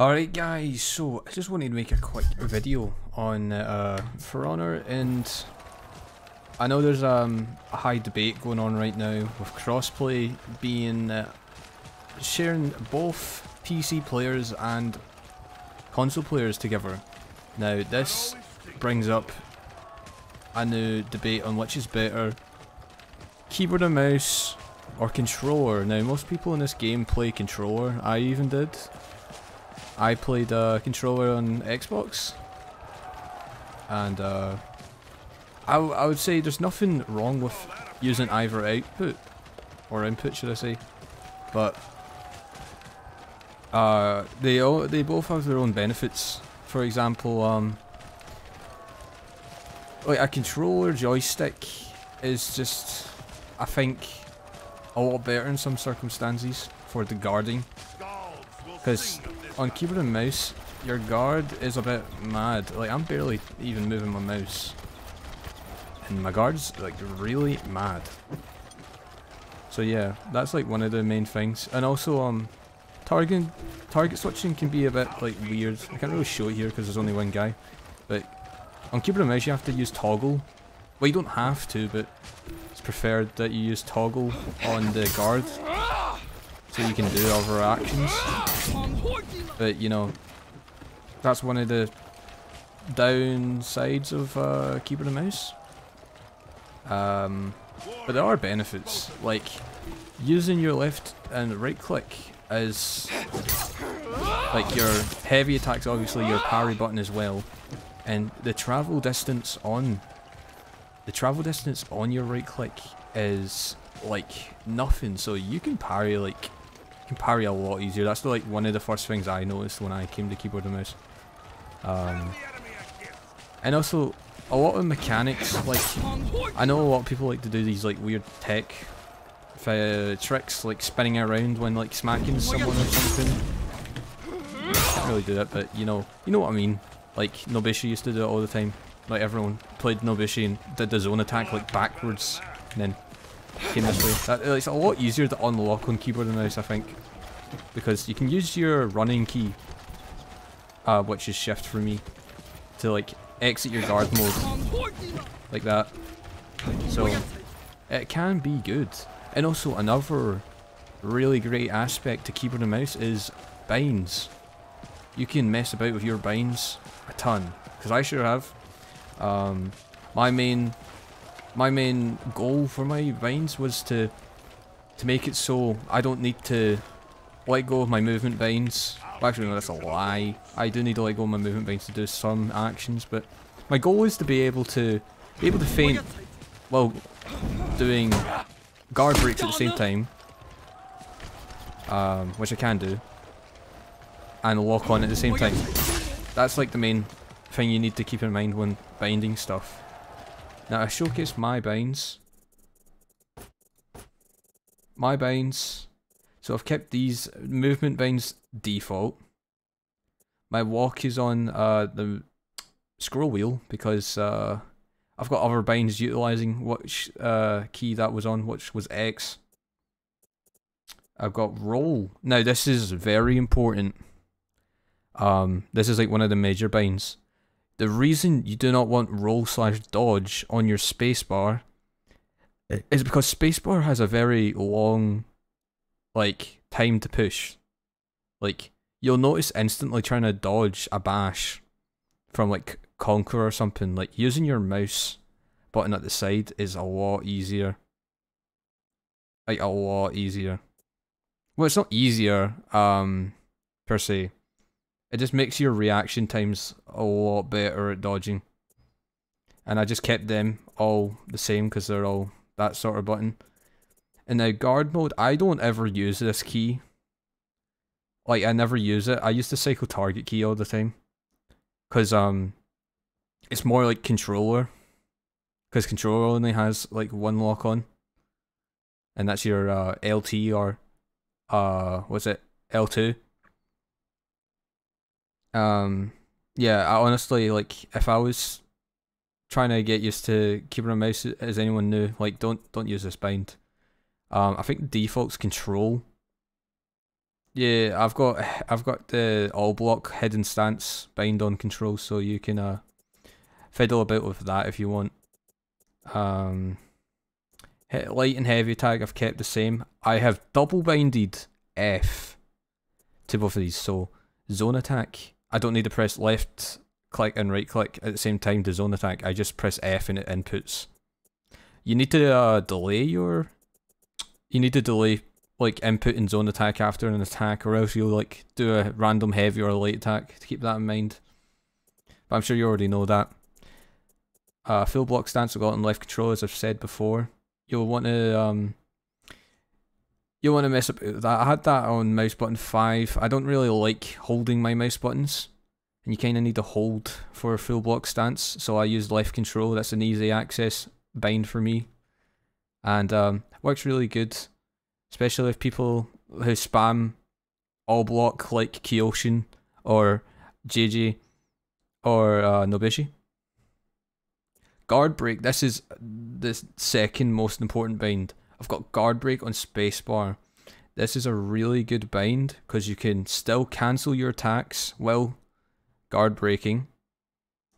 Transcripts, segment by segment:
Alright guys, so I just wanted to make a quick video on uh, For Honor and I know there's um, a high debate going on right now with crossplay being uh, sharing both PC players and console players together. Now this brings up a new debate on which is better, keyboard and mouse or controller. Now most people in this game play controller, I even did. I played uh, controller on Xbox, and uh, I, I would say there's nothing wrong with using either output, or input should I say, but uh, they all, they both have their own benefits. For example, um, like a controller joystick is just, I think, a lot better in some circumstances for the guarding, because on keyboard and mouse, your guard is a bit mad. Like, I'm barely even moving my mouse. And my guard's, like, really mad. So yeah, that's like one of the main things. And also, um, target, target switching can be a bit, like, weird. I can't really show it here because there's only one guy. But on keyboard and mouse, you have to use toggle. Well, you don't have to, but it's preferred that you use toggle on the guard. So you can do other actions. But, you know, that's one of the downsides of uh, keyboard and mouse. Um, but there are benefits, like using your left and right click as like your heavy attacks obviously your parry button as well and the travel distance on the travel distance on your right click is like nothing so you can parry like can parry a lot easier. That's like one of the first things I noticed when I came to keyboard and mouse. Um, and also, a lot of mechanics, like, I know a lot of people like to do these like weird tech uh, tricks, like spinning around when like smacking someone or something. Can't really do that, but you know, you know what I mean. Like Nobushi used to do it all the time. Like everyone played Nobushi and did the zone attack like backwards, and then came this way. That, it's a lot easier to unlock on keyboard and mouse, I think. Because you can use your running key, uh, which is shift for me, to like exit your guard mode. Like that. So, it can be good. And also another really great aspect to keyboard and mouse is binds. You can mess about with your binds a ton. Because I sure have. Um, my main my main goal for my binds was to to make it so I don't need to let go of my movement binds. Well, actually, no, that's a lie. I do need to let go of my movement binds to do some actions, but my goal is to be able to be able to feint while doing guard breaks at the same time, um, which I can do, and lock on at the same time. That's like the main thing you need to keep in mind when binding stuff. Now I showcase my binds. My binds. So I've kept these movement binds default. My walk is on uh, the scroll wheel because uh, I've got other binds utilizing which uh, key that was on, which was X. I've got roll. Now this is very important. Um, this is like one of the major binds. The reason you do not want roll slash dodge on your spacebar is because spacebar has a very long, like, time to push. Like, you'll notice instantly trying to dodge a bash from, like, Conqueror or something. Like, using your mouse button at the side is a lot easier. Like, a lot easier. Well, it's not easier, um, per se. It just makes your reaction times a lot better at dodging. And I just kept them all the same because they're all that sort of button. And now guard mode, I don't ever use this key. Like, I never use it. I use the cycle target key all the time. Because, um, it's more like controller. Because controller only has, like, one lock on. And that's your, uh, LT or, uh, what's it? L2. Um, yeah, I honestly like if I was trying to get used to keyboard and mouse as anyone knew, like don't don't use this bind. Um, I think default's control. Yeah, I've got I've got the all block hidden stance bind on control, so you can uh, fiddle about with that if you want. Um, light and heavy tag I've kept the same. I have double binded F to both of these, so zone attack. I don't need to press left click and right click at the same time to zone attack. I just press F and it inputs. You need to uh, delay your. You need to delay like input and zone attack after an attack, or else you'll like do a random heavy or a light attack. To keep that in mind. But I'm sure you already know that. Uh, full block stance we got on left control, as I've said before. You'll want to um. You'll want to mess up that. I had that on mouse button five. I don't really like holding my mouse buttons, and you kind of need to hold for a full block stance. So I used left control. That's an easy access bind for me, and um, works really good especially if people who spam all block like Kyoshin or JJ or uh, Nobushi. Guard break, this is the second most important bind. I've got guard break on spacebar. This is a really good bind because you can still cancel your attacks while guard breaking,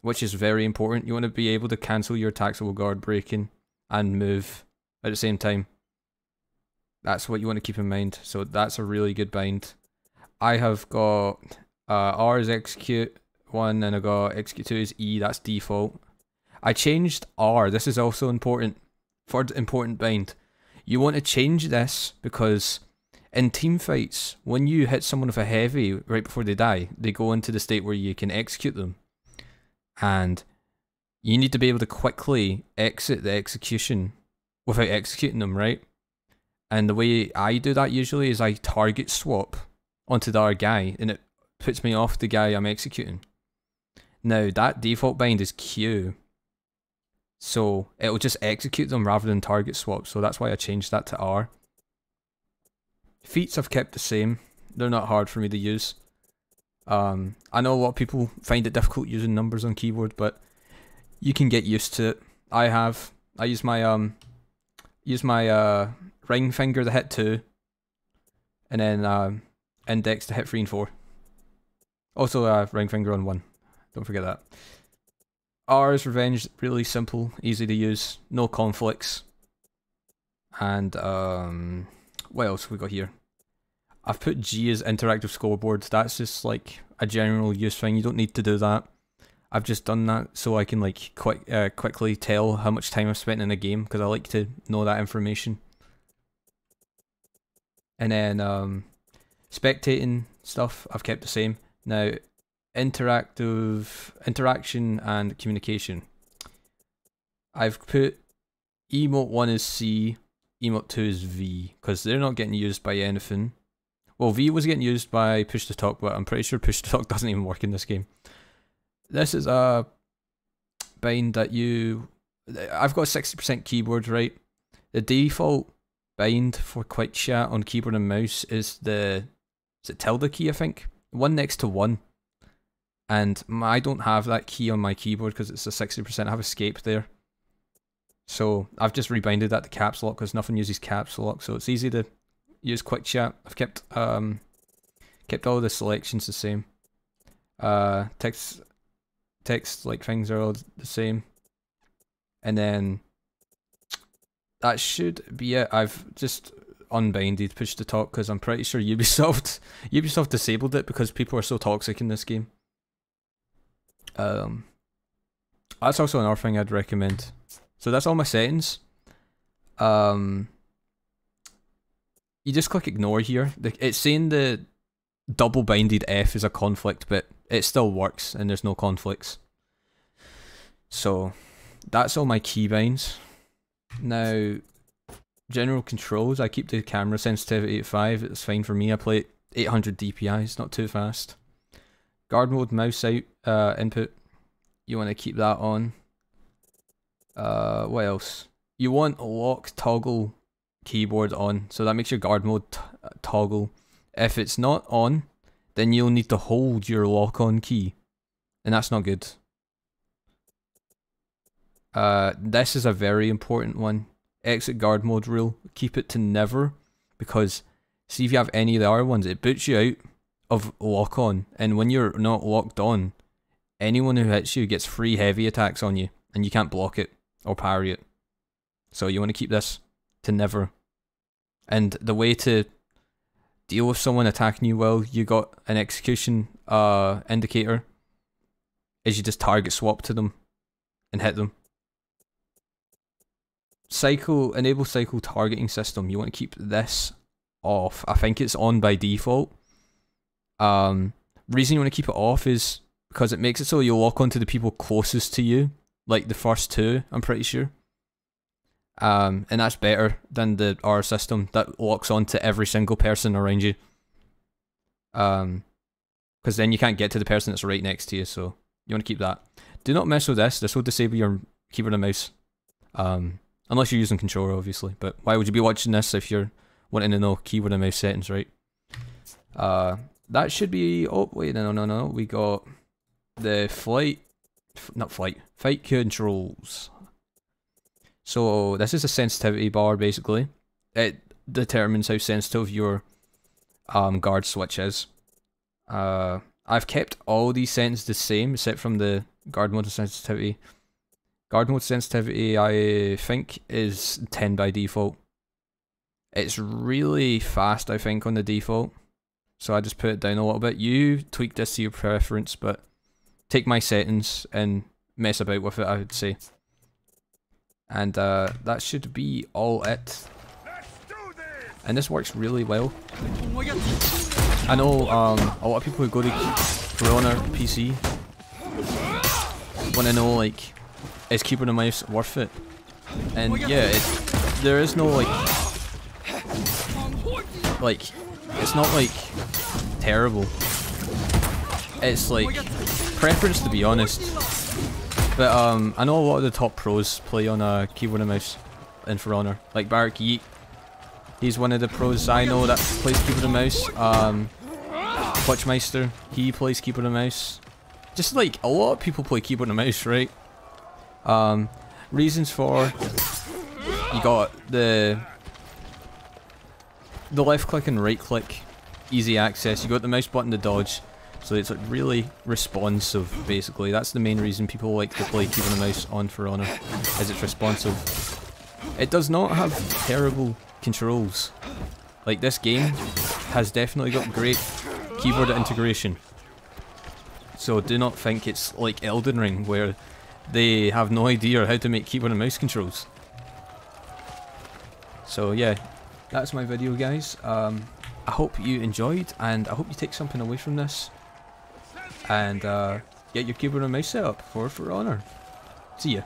which is very important. You want to be able to cancel your attacks while guard breaking and move at the same time. That's what you want to keep in mind. So that's a really good bind. I have got uh, R is execute one, and I got execute two is E. That's default. I changed R. This is also important for important bind. You want to change this because in team fights, when you hit someone with a heavy right before they die, they go into the state where you can execute them, and you need to be able to quickly exit the execution without executing them, right? And the way I do that usually is I target swap onto the other guy, and it puts me off the guy I'm executing. Now, that default bind is Q. So it'll just execute them rather than target swap. So that's why I changed that to R. Feats I've kept the same. They're not hard for me to use. Um, I know a lot of people find it difficult using numbers on keyboard, but you can get used to it. I have. I use my um, use my uh ring finger to hit two, and then um, index to hit three and four. Also, uh, ring finger on one. Don't forget that. R's revenge really simple, easy to use, no conflicts. And um, what else have we got here? I've put G as interactive scoreboard. That's just like a general use thing. You don't need to do that. I've just done that so I can like quick uh, quickly tell how much time I've spent in a game because I like to know that information and then um, spectating stuff I've kept the same. Now, interactive interaction and communication. I've put emote one is C, emote two is V because they're not getting used by anything. Well, V was getting used by push to talk, but I'm pretty sure push to talk doesn't even work in this game. This is a bind that you. I've got 60% keyboard right. The default bind for quick chat on keyboard and mouse is the is it tilde key I think one next to one and I don't have that key on my keyboard because it's a 60% I have escape there so I've just rebinded that to caps lock because nothing uses caps lock so it's easy to use quick chat I've kept um kept all the selections the same uh text text like things are all the same and then that should be it. I've just unbinded, pushed to talk because I'm pretty sure Ubisoft Ubisoft disabled it because people are so toxic in this game. Um, that's also another thing I'd recommend. So that's all my settings. Um, you just click ignore here. It's saying the double binded F is a conflict, but it still works and there's no conflicts. So that's all my keybinds. Now, general controls, I keep the camera sensitivity at 5, it's fine for me. I play 800 DPI, it's not too fast. Guard mode, mouse out, uh, input, you want to keep that on. Uh, what else? You want lock toggle keyboard on, so that makes your guard mode uh, toggle. If it's not on, then you'll need to hold your lock on key, and that's not good. Uh, this is a very important one. Exit guard mode rule. Keep it to never because see if you have any of the other ones, it boots you out of lock on, and when you're not locked on, anyone who hits you gets free heavy attacks on you, and you can't block it or parry it. So you want to keep this to never. And the way to deal with someone attacking you well, you got an execution uh, indicator, is you just target swap to them and hit them. Cycle enable cycle targeting system. You want to keep this off. I think it's on by default. Um, reason you want to keep it off is because it makes it so you lock onto the people closest to you, like the first two. I'm pretty sure. Um, and that's better than the R system that locks onto every single person around you. Um, because then you can't get to the person that's right next to you. So you want to keep that. Do not mess with this. This will disable your keyboard and mouse. Um, unless you're using controller, obviously. But why would you be watching this if you're wanting to know keyboard and mouse settings, right? Uh, that should be. Oh wait, no, no, no. We got the flight, not flight, fight controls. So this is a sensitivity bar basically. It determines how sensitive your um, guard switch is. Uh, I've kept all these settings the same except from the guard mode sensitivity. Guard mode sensitivity I think is 10 by default. It's really fast I think on the default. So I just put it down a little bit. You tweak this to your preference but take my settings and mess about with it I would say. And uh, that should be all it. And this works really well. I know um, a lot of people who go to For Honor PC want to know like, is keeping and mouse worth it? And yeah, it, there is no like, like, it's not like terrible. It's like preference to be honest. But um, I know a lot of the top pros play on a keyboard and mouse in For Honor, like Barak Yeet. He's one of the pros I know that plays keyboard and mouse. Um, Clutchmeister, he plays keyboard and mouse. Just like a lot of people play keyboard and mouse, right? Um, reasons for you got the the left click and right click, easy access. You got the mouse button to dodge. So it's like really responsive, basically. That's the main reason people like to play keeping the mouse on For Honor, is it's responsive. It does not have terrible controls. Like this game has definitely got great keyboard integration. So do not think it's like Elden Ring where they have no idea how to make keyboard and mouse controls. So yeah, that's my video guys. Um, I hope you enjoyed and I hope you take something away from this and uh, get your keyboard and mouse set up for For Honor. See ya.